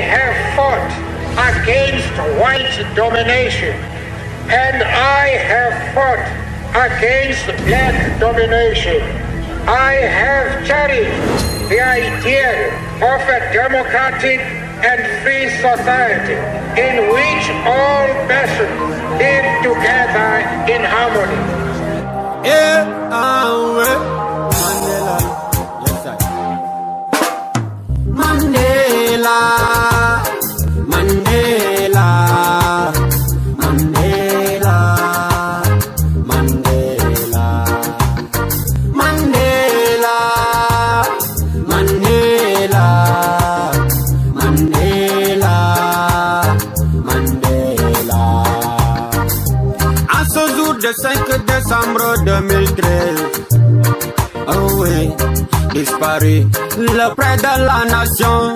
have fought against white domination and I have fought against black domination. I have cherished the idea of a democratic and free society in which all persons live together in harmony. Yeah, 5 décembre 2013, oh oui, disparu le près de la nation.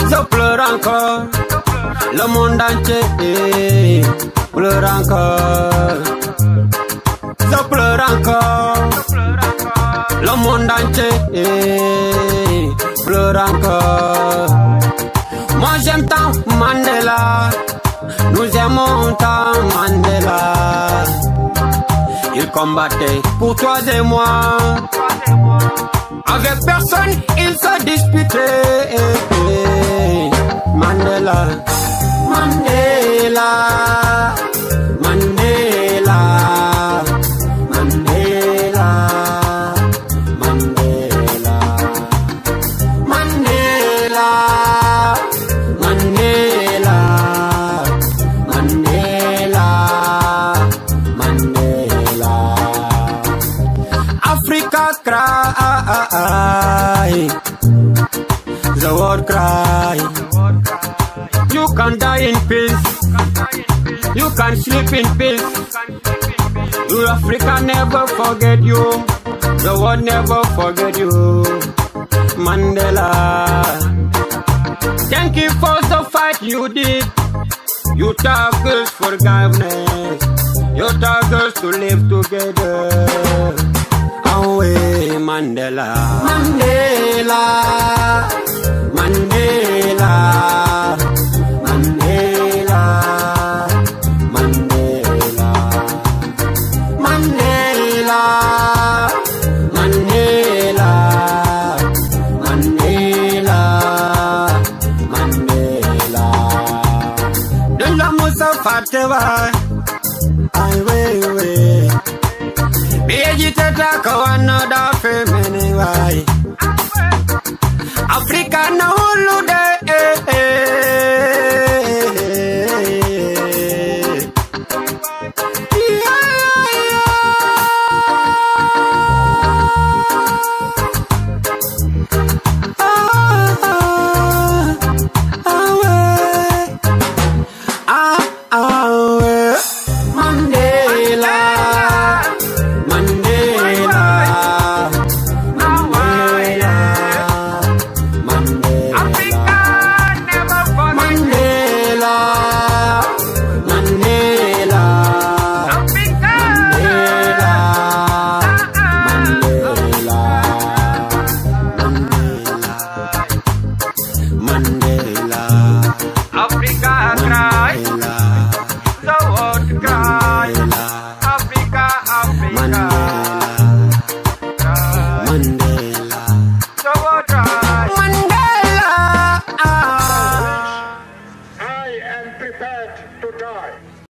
Je pleure encore, le monde entier pleure encore. Je pleure encore, le monde entier pleure encore. Moi j'aime tant Mandela, nous aimons tant Mandela. Il combattait pour toi et moi. Avec personne, il se disputait. Mandela, cry, the world cry. You can die in peace, you can sleep in peace. You Africa never forget you, the world never forget you. Mandela. Thank you for the fight you did. You taught us forgiveness. You taught us to live together. safatwa a bijiteta kwa another.